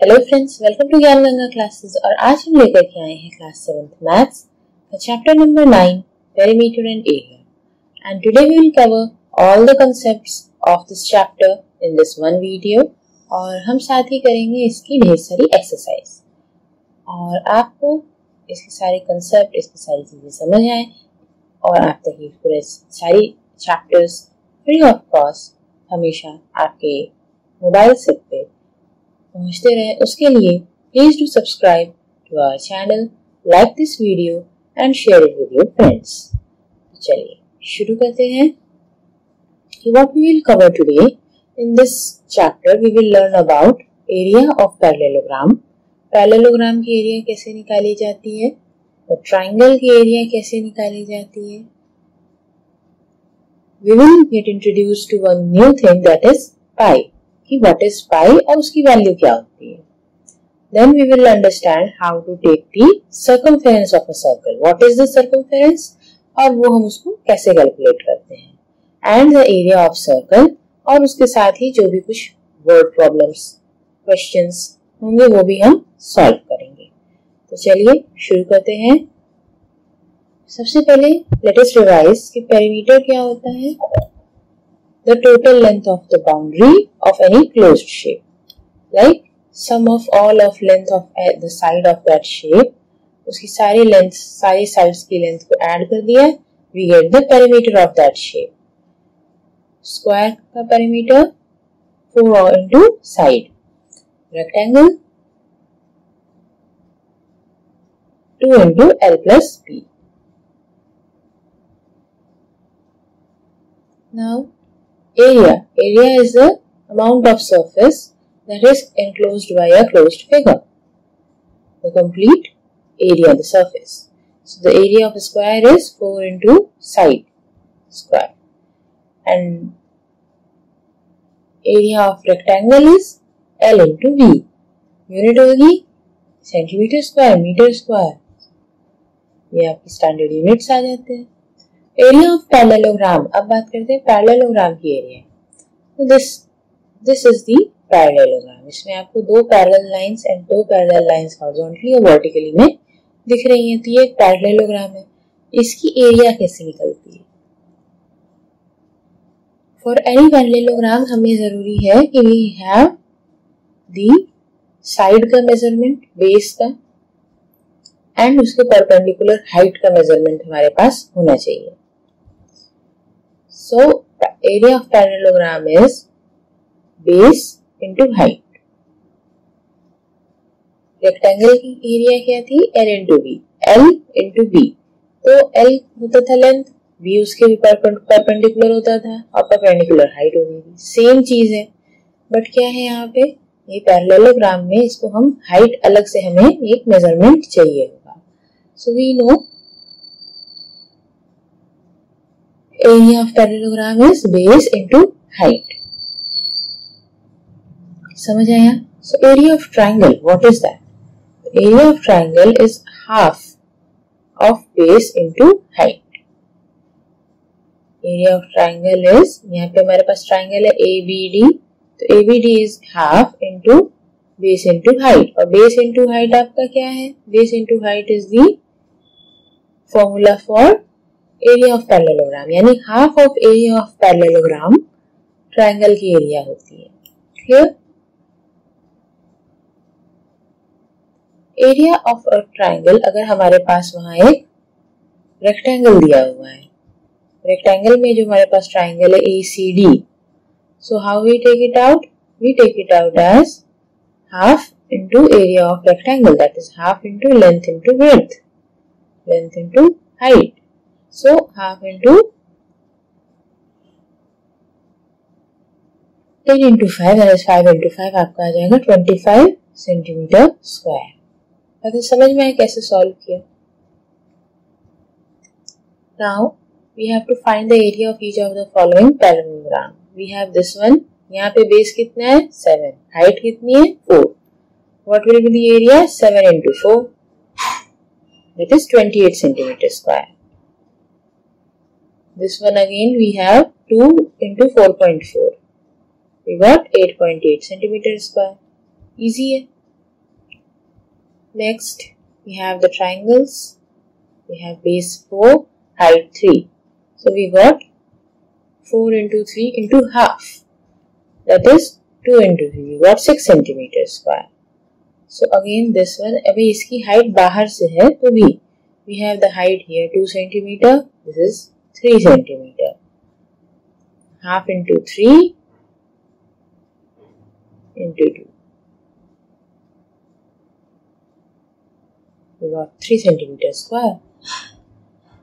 Hello friends welcome to ज्ञान Ganga classes और आज हम लेकर के आए हैं क्लास सेवेंथ मैथ्स का chapter number nine perimeter and area and today we will cover all the concepts of this chapter in this one video और हम साथ ही करेंगे इसकी ढेर सारी एक्सरसाइज और आपको इसके सारे कंसेप्ट इसकी सारी चीज़ें समझ आए और आप तक ये पूरे सारी चैप्टर्स फ्री ऑफ़ कॉस्ट हमेशा आपके मोबाइल सेट पे पहुँचते रहे उसके लिए please do subscribe to our channel like this video and share it with your friends चलिए, शुरू करते हैं। कि what we will cover today in this chapter we will learn about area of parallelogram parallelogram की area कैसे निकाली जाती है? ट्राइंगल की एरिया कैसे निकाली जाती है? We will get introduced to one new thing that is pi. कि what is pi और उसकी वैल्यू क्या होती है? Then we will understand how to take the circumference of a circle. What is the circumference? और वो हम उसको कैसे कैलकुलेट करते हैं? And the area of circle और उसके साथ ही जो भी कुछ वर्ड प्रॉब्लम्स क्वेश्चंस होंगे वो भी हम सॉल्व करेंगे। तो चलिए शुरू करते हैं। सबसे पहले लेट अस रिवाइज कि पेरीमीटर क्या होता है। the total length of the boundary of any closed shape. Like sum of all of length of the side of that shape. उसकी सारी लेंथ सारी साइड्स की लेंथ को ऐड कर दिया we get the perimeter of that shape square का perimeter four into side rectangle two into L plus B now Area. Area is the amount of surface that is enclosed by a closed figure. The complete area of the surface. So the area of a square is 4 into side square. And area of rectangle is L into V. Unit होगी centimetre square metre square ये आपकी standard units आ जाते हैं Area of parallelogram अब बात करते हैं parallelogram की एरिया तो this this is the parallelogram इसमें आपको दो पैरेलल लाइंस एंड दो पैरेलल लाइंस हॉरिजॉन्टली और वर्टिकली में दिख रही हैं। तो ये एक पैरेललोग्राम है। इसकी एरिया कैसे निकलती है? फॉर एनी पैरेललोग्राम हमें ज़रूरी है कि वी हैव दी साइड का मेज़रमेंट बेस का एंड उसके परपेंडिकुलर हाइट का मेज़रमेंट हमारे पास होना चाहिए। Area of parallelogram is base into height. Rectangle की एरिया क्या थी? L into B L into B तो L होता था लेंथ B उसके भी परपेंडिकुलर होता था और परपेंडिकुलर हाइट होती थी सेम चीज़ है। बट क्या है यहाँ पे? ये पैरेललोग्राम में इसको हम हाइट अलग से हमें एक मेज़रमेंट चाहिए होगा। So we know area of parallelogram is base into height. समझ आया? So area of triangle, what is that? Area of triangle is half of base into height. Area of triangle is यहाँ पे हमारे पास triangle है ABD तो ABD is half into base into height और base into height आपका क्या है? Base into height is the formula for area of parallelogram यानी half of area of parallelogram triangle की एरिया होती है clear area of a triangle अगर हमारे पास वहाँ एक रेक्टेंगल दिया हुआ है रेक्टेंगल में जो हमारे पास ट्रायंगल है A C D so how we take it out we take it out as half into area of rectangle that is half into length into width length into height So half into 10 into 5 that is 5 into 5 आपका आ जाएगा 25 centimetre square अगर समझ में आए कैसे solve किया now we have to find the area of each of the following parallelogram. We have this one. यहाँ पे बेस कितना है सेवन हाइट कितनी है four what will be the area seven into four that is 28 centimeter square This one again we have 2 into 4.4. We got 8.8 centimeter square. Easy है Next, we have the triangles. We have base 4, height 3. So we got 4 into 3 into half. That is 2 into 3. We got 6 centimeters square. So again this one, अभी इसकी height बाहर से है तो भी we have the height here 2 centimeter. This is three centimetre half into three into two three centimetre square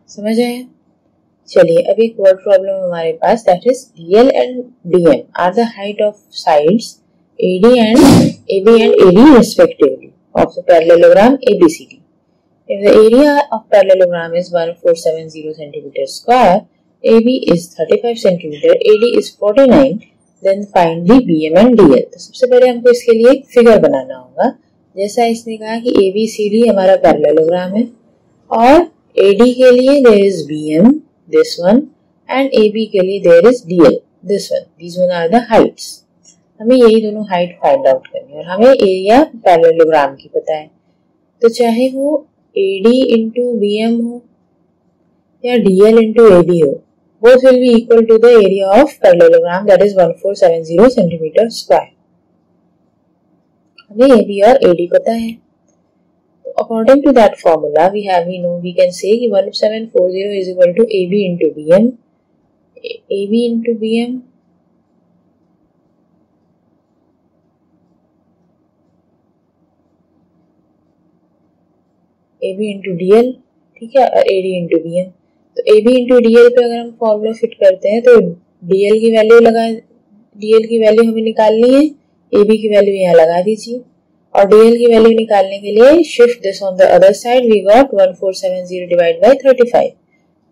समझ आए चलिए अब एक वर्ड प्रॉब्लम हमारे पास that is DL and DM are the height of sides AD and AB and AD respectively of the parallelogram ABCD If the area of parallelogram is 1470 cm square, AB is 35 cm, AD is 49, then find the BM and DL. तो सबसे पहले हमको इसके लिए एक figure बनाना होगा जैसा इसने कहा कि ABCD हमारा पैरेललोग्राम है और AD के लिए there is BM this one and AB के लिए there is DL this one. These one are the heights. हमें यही दोनों हाइट फाइंड आउट करनी है और हमें एरिया पैरेललोग्राम की पता है तो चाहे वो A D into B M हो या D L into A B हो both will be equal to the area of parallelogram that is 1470 centimeter square. हमें ए बी और ए डी पता है according to that formula we have we know we can say कि 1740 is equal to AB into BM AB into BM A B into D L ठीक है, और A D into B M तो A B into D L पे अगर हम formula fit करते हैं तो डी एल की वैल्यू लगा डी एल की वैल्यू हमें निकालनी है ए बी की वैल्यू यहाँ लगा दीजिए। और डी एल की वैल्यू निकालने के लिए shift this on the other side we got one four seven zero divide by thirty five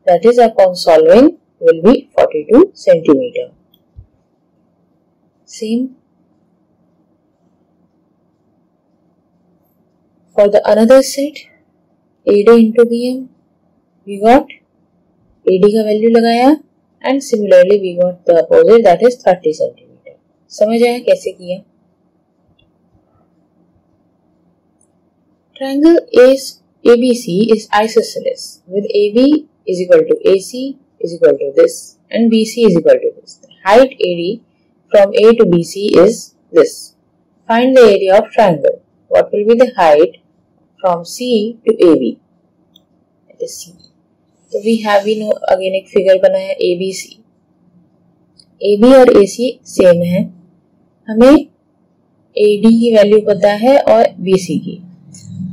that is upon solving will be 42 centimeter. Same for the another side AD into BM we got AD का value लगाया and similarly we got the opposite that is 30 centimetre समझ आया कैसे किया triangle ABC is isosceles with AB is equal to AC is equal to this and BC is equal to this. The height AD from A to BC is this. Find the area of triangle. What will be the height from C to AB. That is C. तो we have we know again एक figure बनाया A B C और ए सी है. हमें AD की value पता है और BC की.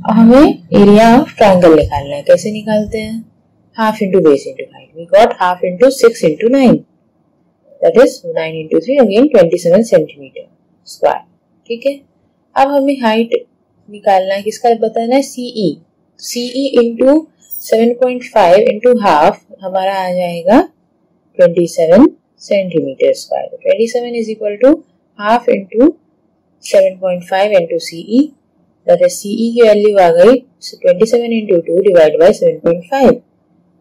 और हमें एरिया ऑफ़ ट्रायंगल निकालना है. कैसे निकालते हैं? Half into base into height we got half into six into nine that is nine into three again twenty seven centimetre square ठीक है? अब हमें हाइट निकालना है, किसका बताना है? CE CE into seven point five into half हमारा आ जाएगा twenty seven centimetre square twenty seven is equal to half into seven point five into CE that is CE की वैल्यू आ गई twenty seven into two divide by seven point five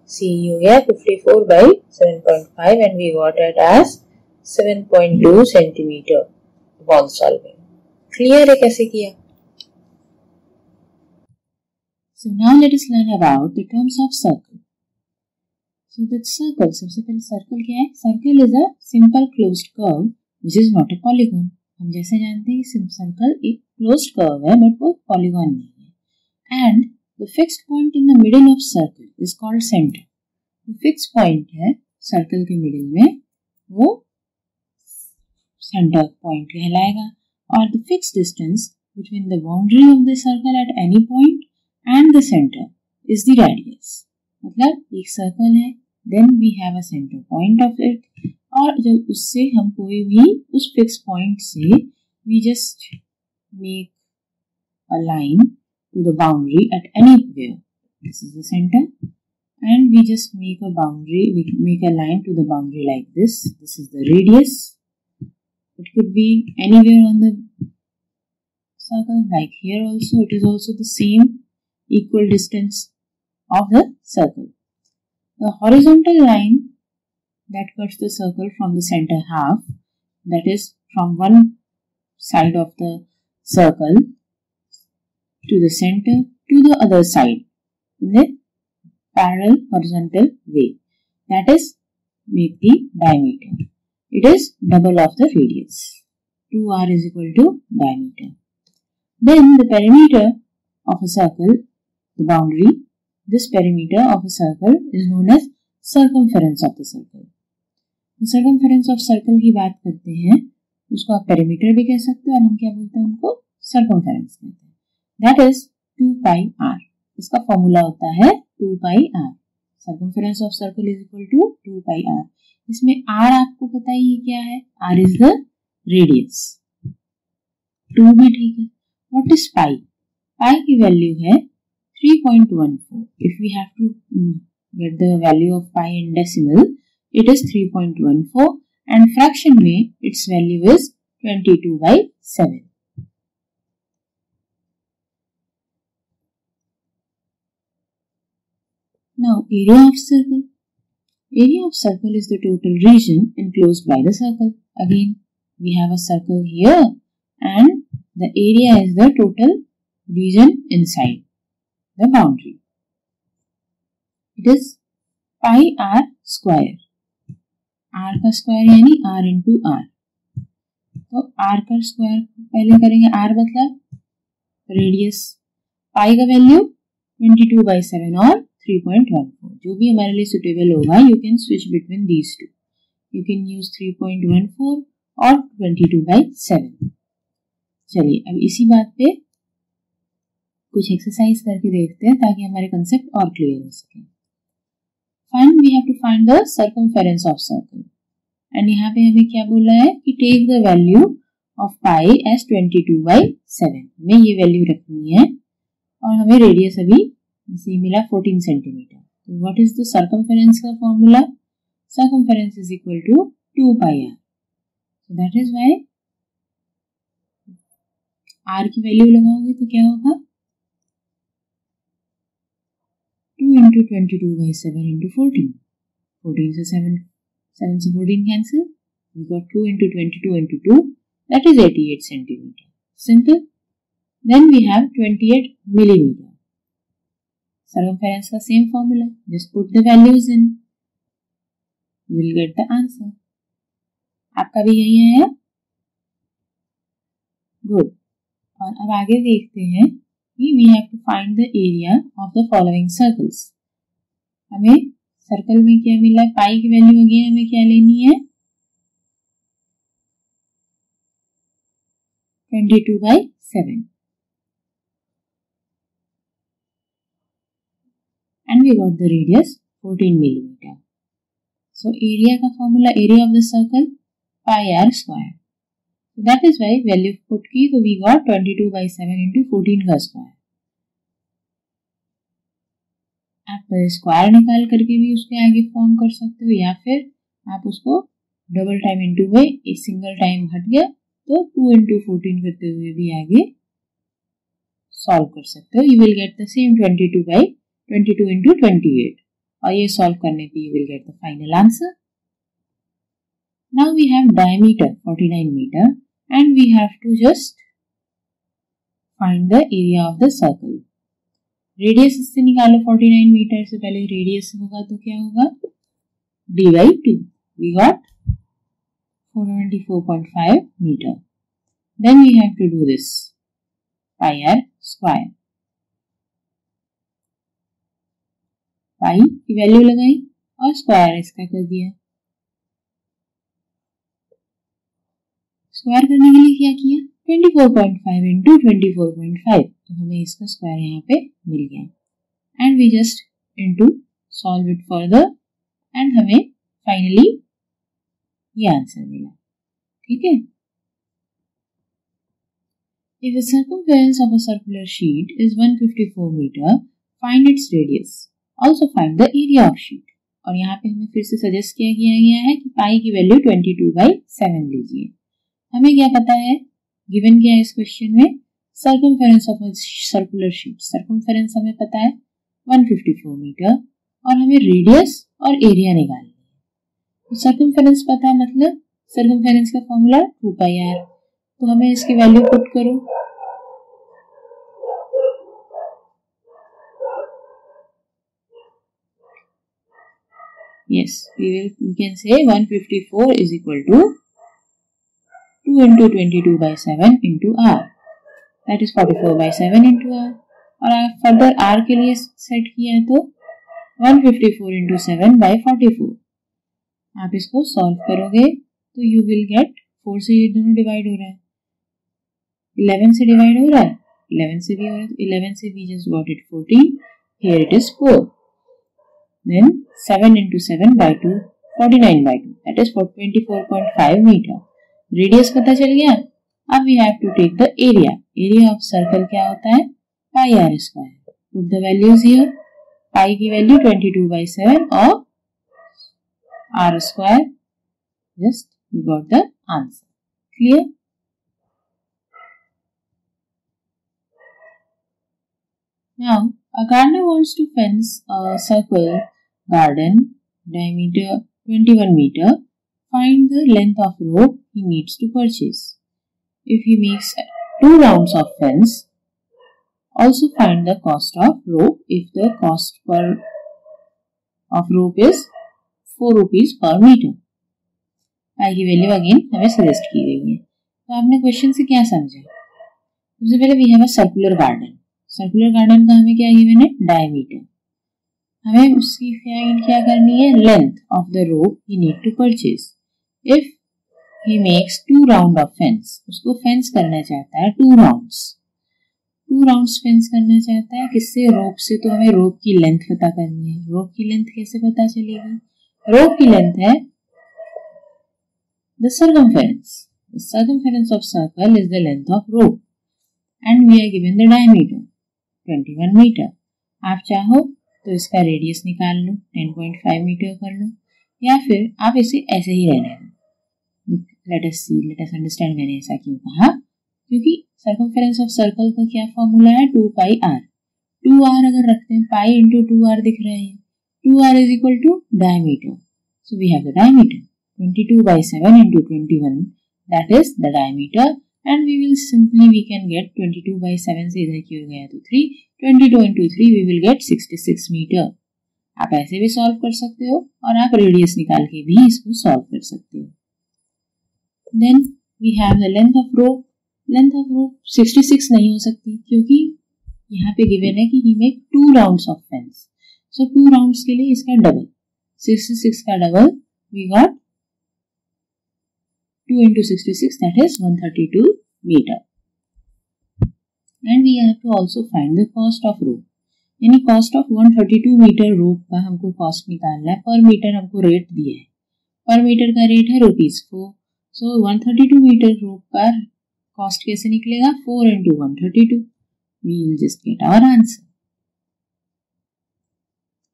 CE हो गया fifty four by seven point five and we got it as seven point two centimetre bond solving clear है कैसे किया? So now let us learn about the terms of circle. So the circle, सबसे पहले circle क्या है? Circle is a simple closed curve which is not a polygon. हम जैसे जानते हैं कि circle एक closed curve है but वो polygon नहीं है. And the fixed point in the middle of circle is called center. The fixed point है circle के middle में वो center point कहलाएगा और the fixed distance between the boundary of the circle at any point and the centre is the radius मतलब एक circle है then we have a centre point of it और जब उससे हम कोई भी उस फिक्स पॉइंट से we just make a line to the boundary at anywhere this is the centre and we just make a boundary we make a line to the boundary like this this is the radius it could be anywhere on the circle like here also it is also the same equal distance of the circle. The horizontal line that cuts the circle from the center half, that is from one side of the circle, to the center to the other side in the parallel horizontal way. That is, make the diameter. It is double of the radius. 2r is equal to diameter. Then the perimeter of a circle, the boundary, this perimeter of a circle is known as circumference of the circle. Circumference of circle की बात करते हैं। उसको आप perimeter भी कह सकते हो और हम क्या बोलते हैं उनको? सर्कमफेरेंस कहते हैं। That is two pi r इसका फॉर्मूला होता है two pi r circumference of circle is equal to two pi r इसमें आर आपको पता ही क्या है? R is the radius too भी ठीक है। व्हाट इज़ पाई पाई की वैल्यू है 3.14 if we have to mm, get the value of pi in decimal it is 3.14 and fraction में its value is 22 by 7. Now area of circle. Area of circle is the total region enclosed by the circle. Again we have a circle here and the area is the total region inside the boundary. It is pi r square. R का square यानी r into r तो r का square पहले करेंगे r मतलब radius pi का value twenty two by seven और three point one four जो भी हमारे लिए सुटेबल होगा you can switch between these two you can use three point one four और ट्वेंटी टू बाई सेवन चलिए, अब इसी बात पे कुछ एक्सरसाइज करके देखते हैं ताकि हमारे कंसेप्ट और क्लियर हो सके। Find we have to find the circumference of circle and यहाँ पे हमें क्या बोला है कि take the value of pi as twenty two by seven हमें ये वैल्यू रखनी है और हमें रेडियस अभी इसे मिला फोर्टीन सेंटीमीटर तो व्हाट इज़ द सर्कमफेरेंस का formula circumference is equal to two pi r so that is why r की वैल्यू लगाओगे तो क्या होगा? into 22 by 7 into 14. 14 is 7. 7 to 14 cancel. We got 2 into 22 into 2. That is 88 centimeter. Simple. Then we have 28 millimeter. Circumference the same formula. Just put the values in. You will get the answer. आपका भी यही है good और अब आगे देखते हैं we have to find the area of the following circles. हमें सर्कल में क्या मिला है? पाई की वैल्यू होगी हमें क्या लेनी है? 22 by seven and we got the radius 14 millimetre so area का formula area of the circle pi r square that is why value put की तो we got 22 by seven into fourteen का स्क्वायर आप स्क्वायर निकाल करके भी उसके आगे फॉर्म कर सकते हो, या फिर आप उसको डबल टाइम इंटू में एक सिंगल टाइम हट गया तो टू इंटू फोर्टीन करते हुए भी आगे सॉल्व कर सकते हो। You will get the same twenty two by twenty two into twenty eight और ये सॉल्व करने पे you will get the final answer now we have diameter 49 meter, and we have to just find the area of the circle. Radius इससे निकालो 49 metre से पहले radius होगा तो क्या होगा? D by two we got 494.5 metre then we have to do this pi r square pi की value लगाई और स्क्वायर इसका कर दिया. स्क्वायर करने के लिए क्या किया? 24.5 इंटू ट्वेंटी तो हमें इसका स्क्वायर यहाँ पे मिल गया and we just into solve it further and हमें फाइनली ये आंसर मिला। ठीक है? If the circumference of a circular sheet is 154 meter, find its radius. Also find the area of sheet. और यहाँ पे हमें फिर से सजेस्ट किया गया गया है कि पाई की वैल्यू 22 बाई सेवन लीजिए। हमें क्या पता है? गिवन क्या है इस क्वेश्चन में? Circumference of circular shape circumference हमें पता है 154 मीटर और हमें रेडियस और एरिया निकालना है। तो सर्कमफेरेंस पता है मतलब सर्कमफेरेंस का फॉर्मूला टू पाई आर तो हमें इसकी वैल्यू पुट करो। Yes we will you can say 154 is equal to 2 twenty two by seven into r That is 44 by 7 into r. और फर्दर r के लिए सेट किया है तो 154 into 7 by 44. आप इसको सॉल्व करोगे तो यू विल गेट 4 से ये दोनों डिवाइड हो रहा है 11 से डिवाइड हो रहा है 11 से भी हो रहा है 11 से we just got it 14 here it is 4 then 7 into 7 by 2 49 by 2 that is for 24.5 meter radius पता चल गया अब we have to take the area area of circle क्या होता है pi r square put the values here pi की value 22 by 7 और r square just we got the answer clear now a gardener wants to fence a circle garden diameter 21 meter find the length of rope he needs to purchase If he makes two rounds of fence, also find the cost of rope. If the cost per, of rope is four rupees per metre I value again हमें suggest की गई है। तो आपने question से क्या समझा? सबसे पहले we have a circular garden circular garden का हमें क्या गिवन है? डायमीटर हमें उसकी क्या करनी है? Length of the rope he need to purchase if he makes two round of fence उसको फेंस करना चाहता है two rounds two rounds fence करना चाहता है, किससे? रोप से। तो हमें रोप की लेंथ पता करनी है। रोप की लेंथ कैसे पता चलेगी? rope की लेंथ है the circumference. The circumference of circle is the length of rope. And we are given the diameter 21 meter. आप चाहो तो इसका रेडियस निकाल लो 10.5 मीटर कर लो, या फिर आप इसे ऐसे ही रहने दो। Let us see let us understand मैंने ऐसा क्यों कहा? क्योंकि सर्कमफेरेंस ऑफ़ सर्कल का क्या फॉर्मूला है? Two pi r two r अगर रखते हैं पाई इंटू टू आर दिख रहे हैं। 2r is equal to diameter. So, we have the diameter. 22 by 7 into 21 that is the diameter. And we will simply, we can get 22 by 7 से इधर की हो गया तो 3 22 into 3 we will get 66 meter. आप ऐसे भी सॉल्व कर सकते हो और आप रेडियस निकाल के भी इसको सॉल्व कर सकते हो। Then we have the length of rope length of rope 66 नहीं हो सकती, क्योंकि यहाँ पे गिवन है कि he make two rounds of fence so two rounds के लिए इसका डबल सिक्सटी सिक्स का double we got two into sixty six that is one thirty two metre and we have to also find the cost of rope यानी cost of 132 metre rope का हमको cost निकालना है. पर metre हमको rate दिया है. पर मीटर का रेट है rupees four so 132 metre rope का कॉस्ट कैसे निकलेगा? Four into one thirty two we will just get our answer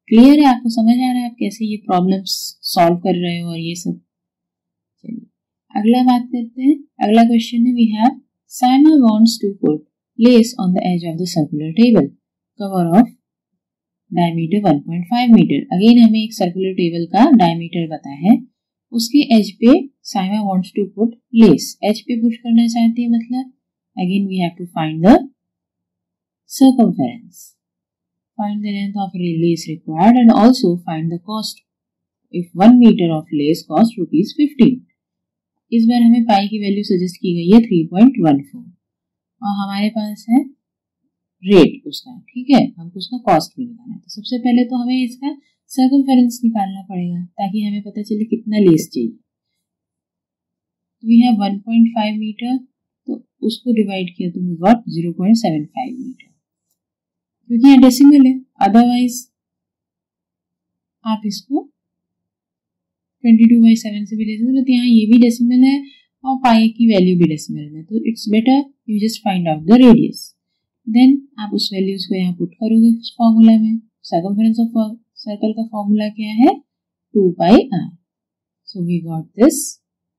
clear है? आपको समझ आ रहा है आप कैसे ये प्रॉब्लम्स सॉल्व कर रहे हो और ये सब? चलिए, अगला बात करते हैं। अगला क्वेश्चन है we have Saima wants to put lace on the edge of the circular table cover of diameter 1.5 metre again हमें एक सर्कुलर टेबल का डायमीटर पता है। उसके एज पे Saima wants to put lace edge पे पुट करना चाहती है मतलब? Again we have to find the circumference. Find the length of lace required and also find the cost. If 1 meter of lace cost rupees 15. इस बार हमें पाई की value suggest की गई है 3.14 और हमारे पास है रेट उसका, ठीक है? हमको उसका कॉस्ट भी निकालना है। तो सबसे पहले तो हमें इसका सर्कमफेरेंस निकालना पड़ेगा, ताकि हमें पता चले कितना लेस चाहिए। वी हैव 1.5 मीटर तो उसको डिवाइड किया तो वी गॉट 0.75 मीटर क्योंकि यहाँ डेसिमल है अदरवाइज़ आप इसको 22 बाई सेवन से भी ले सकते तो यहाँ ये भी डेसिमल है और पाई की वैल्यू भी डेसिमल में तो it's better you just find out the radius then आप उस वैल्यूज़ को यहाँ पुट करोगे उस फॉर्मूला में. सर्कमफरेंस ऑफ़ सर्कल का फॉर्मूला क्या है? Two pi r so we got this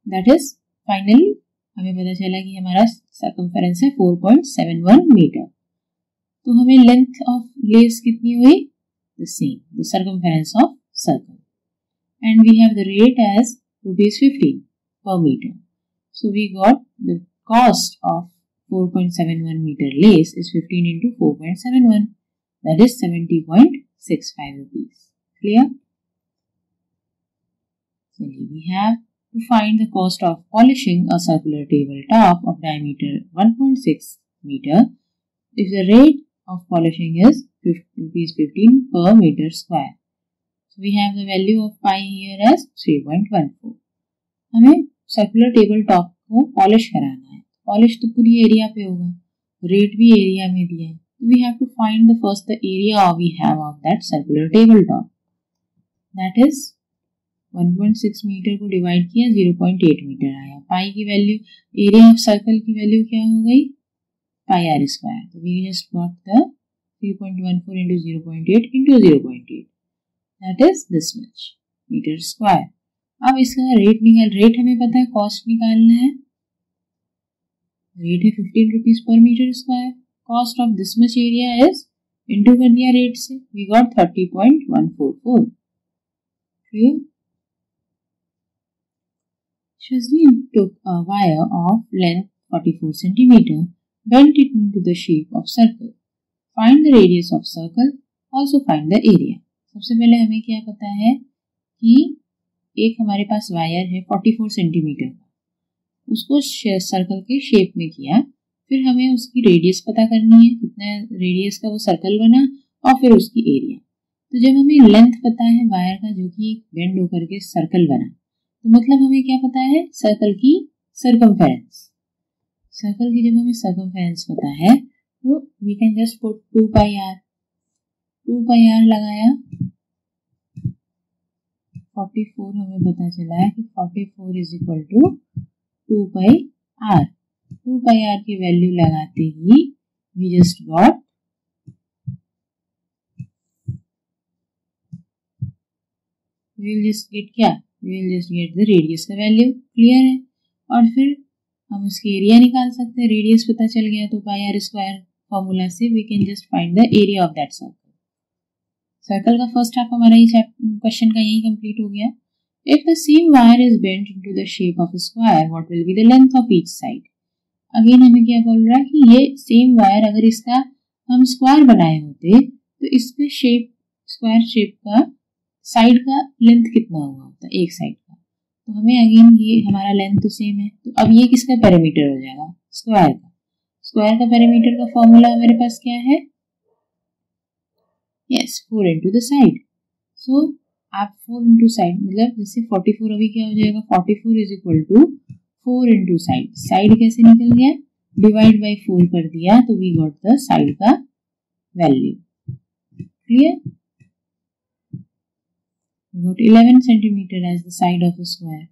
that is finally हमें पता चला कि हमारा सर्कमफरेंस है 4.71 मीटर तो हमें लेंथ ऑफ़ लेस कितनी हुई the same the circumference of circle and we have the rate as rupees fifteen per meter. So we got the cost of 4.71 meter lace is 15 into 4.71 that is 70.65 rupees. Clear? चलिए we have to find the cost of polishing a circular tabletop of diameter 1.6 meter if the rate of polishing is rupees 15 per meter square. So we have the value of pi here as 3.14. हमें circular table top को polish कराना है polish तो पूरी area पे होगा rate भी area में दिया है we have to find the first the area we have of that circular tabletop. That is 1.6 metre को डिवाइड किया 0.8 मीटर आया। पाई की वैल्यू, एरिया ऑफ़ सर्कल की वैल्यू क्या हो गई? Pi r square. तो we just got the 3.14 into 0.8 into 0.8 that is this much metre square अब इसका रेट निकाल रेट हमें पता है कॉस्ट निकालना है। रेट है fifteen rupees per metre square cost of this much area is into कर दिया रेट से। We got thirty point one four four Shazli took a wire of length 44 centimeter, bent it into the shape of circle. Find the radius of circle, also find the area. सबसे पहले हमें क्या पता है कि एक हमारे पास वायर है 44 सेंटीमीटर का उसको सर्कल के शेप में किया फिर हमें उसकी रेडियस पता करनी है कितना रेडियस का वो सर्कल बना और फिर उसकी एरिया तो जब हमें लेंथ पता है वायर का जो कि एक बेंड होकर के सर्कल बना तो मतलब हमें क्या पता है? सर्कल की सरकमफेरेंस सर्कल की जब हमें सरकमफेरेंस पता है तो we can just put two pi r two pi r लगाया. 44 हमें पता चला है कि 44 is equal to two pi r two pi r की वैल्यू लगाते ही we just got we will just get क्या? Will just get the radius का वैल्यू क्लियर है और फिर हम उसकी एरिया निकाल सकते हैं। रेडियस पता चल गया तो पाई आर स्क्वायर फॉर्मूला से we can just find the area of that circle circle का फ़र्स्ट हाफ़ हमारा ये क्वेश्चन का यही कंप्लीट हो गया। If the same wire is bent into the shape of a square, what will be the length of each side? Again हमें क्या बोल रहा है कि ये सेम वायर अगर इसका हम स्क्वायर बनाए होते तो इसका शेप स्क्वायर शेप का साइड का लेंथ कितना हुआ होता है? एक साइड का। तो हमें अगेन ये हमारा लेंथ तो सेम है। तो अब ये किसका पैरामीटर हो जाएगा? स्क्वायर का। स्क्वायर का पैरामीटर का फॉर्मूला मेरे पास क्या है? Yes four into the side so आप फोर इंटू साइड मतलब जैसे फोर्टी फोर अभी क्या हो जाएगा? Forty four is equal to four into side side कैसे निकल गया? डिवाइड बाई फोर कर दिया तो वी गॉट द साइड का value clear got 11 centimeter as the side of a square.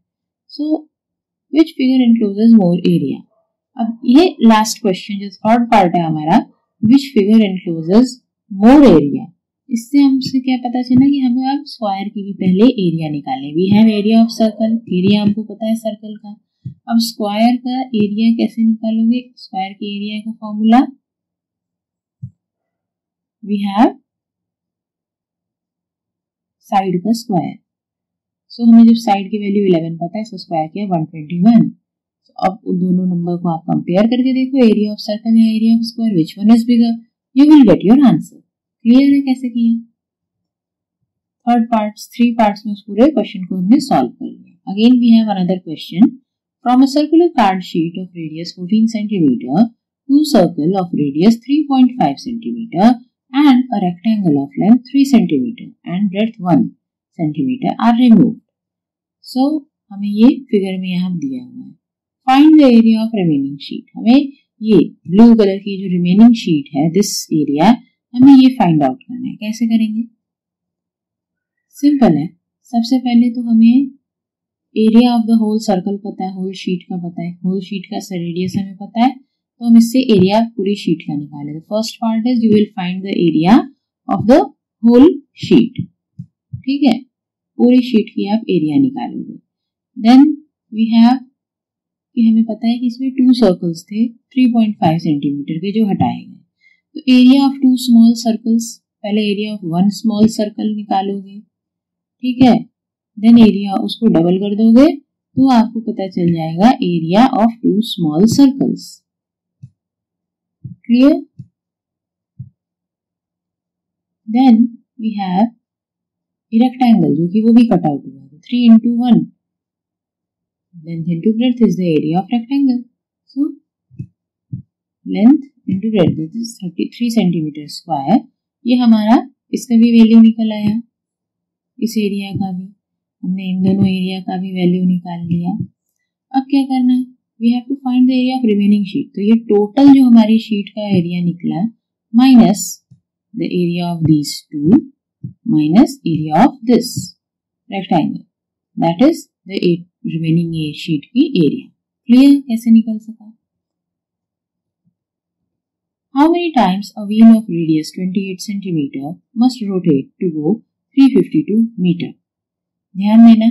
So, which figure encloses more area? अब ये last question जो थर्ड पार्ट है हमारा which figure encloses more area इससे हमसे क्या पता चला कि हमें अब स्क्वायर की भी पहले एरिया निकालें we have area of circle area हमको पता है सर्कल का। अब स्क्वायर का एरिया कैसे निकालोगे? स्क्वायर के एरिया का फॉर्मूला वी हैव साइड का स्क्वायर। सो हमें जब साइड की वैल्यू 11 पता है सो स्क्वायर किया 121 so, अब उन दोनों नंबर को आप कंपेयर करके देखो एरिया ऑफ़ सर्कल या area of square which one is bigger you will get your answer clear है कैसे किया? थर्ड पार्ट्स थ्री पार्ट्स में पूरे क्वेश्चन को हमने सॉल्व कर लिया। Again we have another question From a circular card sheet of radius 14 cm, two circle of radius 3.5 cm and a rectangle of length 3 cm and breadth 1 cm are removed. So, हमें ये figure में यहाँ दिया हुआ है। Find the area of remaining sheet हमें ये blue colour की जो रिमेनिंग शीट है दिस एरिया हमें ये फाइंड आउट करना है। कैसे करेंगे? सिंपल है। सबसे पहले तो हमें area of the whole circle पता है होल शीट का पता है। होल शीट का रेडियस हमें पता है। तो हम इससे एरिया पूरी शीट का निकाले? First part is you will find the area of the whole sheet ठीक है? पूरी शीट की आप एरिया निकालोगे। देन वी हैव कि हमें पता है कि इसमें टू सर्कल्स थे 3.5 सेंटीमीटर के जो हटाए गए। तो area of two small circles पहले area of one small circle निकालोगे। ठीक है? देन एरिया उसको डबल कर दोगे तो आपको पता चल जाएगा area of two small circles clear then we have rectangle जो कि वो भी कट आउट हुआ है 3 into 1 length into breadth is the area of rectangle so length into breadth that is 33 centimeter square ये हमारा इसका भी वैल्यू निकल आया इस एरिया का भी हमने इन दोनों एरिया का भी वैल्यू निकाल लिया अब क्या करना है we have to find the area of remaining sheet तो ये टोटल जो हमारी शीट का एरिया निकला minus the area of these two minus area of this rectangle that is the remaining sheet की एरिया क्लियर कैसे निकल सका? How many times a wheel of radius 28 cm must rotate to go 352 meter? ध्यान देना,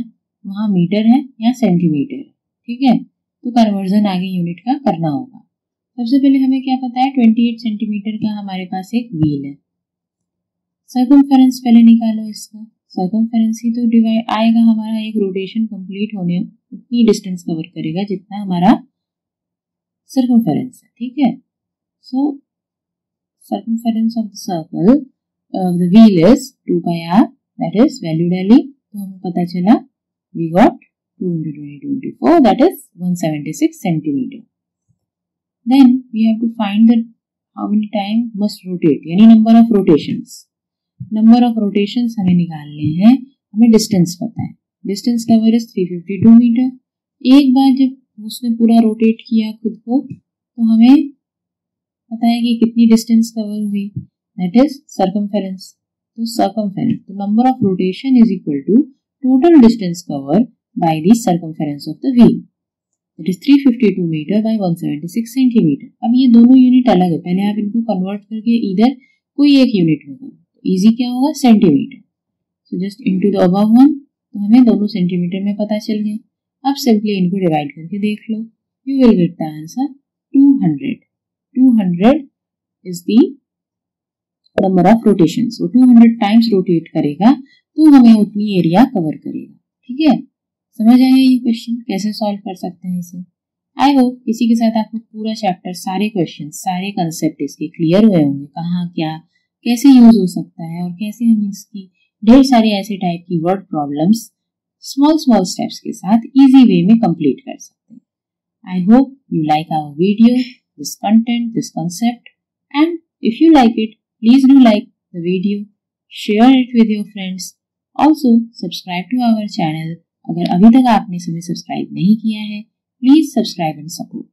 वहाँ metre है या centimetre ठीक है? तो कन्वर्जन आगे यूनिट का करना होगा। सबसे पहले हमें क्या पता है? 28 सेंटीमीटर का हमारे पास एक व्हील है। सर्कमफेरेंस पहले निकालो इसका। सर्कमफेरेंस ही तो डिवाइड आएगा हमारा, एक रोटेशन कंप्लीट होने उतनी डिस्टेंस कवर करेगा जितना हमारा सर्कमफेरेंस है, ठीक है? So circumference of the circle of the wheel is 2 pi r, that is value daily तो हमें पता चला we got 2 into 20 into 4 that is 176 centimeter then we have to find that how many time must rotate यानी number of rotations number of rotations हमें निकालने हैं हमें distance पता है distance cover is 352 meter एक बार जब उसने पूरा रोटेट किया खुद को तो हमें पता है कि कितनी डिस्टेंस कवर हुई दैट इज़ सर्कमफेरेंस तो सर्कमफेरेंस तो number of rotation is equal to total distance cover by the circumference of the wheel that is 352 metre by 176 centimetre अब ये दोनों यूनिट अलग है। पहले आप इनको कन्वर्ट करके इधर कोई एक यूनिट में करो। तो इजी क्या होगा? Centimetre so just into the above one तो हमें दोनों सेंटीमीटर में पता चल गए अब सिंपली इनको डिवाइड करके देख लो। You will get the answer 200 200 is the number of rotations. So 200 times rotate करेगा तो हमें उतनी एरिया कवर करेगा। ठीक है? समझ आया ये क्वेश्चन कैसे सॉल्व कर सकते हैं इसे आई होप इसी के साथ आपको पूरा चैप्टर सारे क्वेश्चन सारे कंसेप्ट इसके क्लियर हुए होंगे कहाँ क्या कैसे यूज़ हो सकता है और कैसे हम इसकी ढेर सारे ऐसे टाइप की word problems small small steps के साथ इजी वे में कंप्लीट कर सकते हैं I hope you like our video this content this concept. And if you like it please do like the video share it with your friends. Also, subscribe to our channel. अगर अभी तक आपने सभी subscribe नहीं किया है please subscribe and support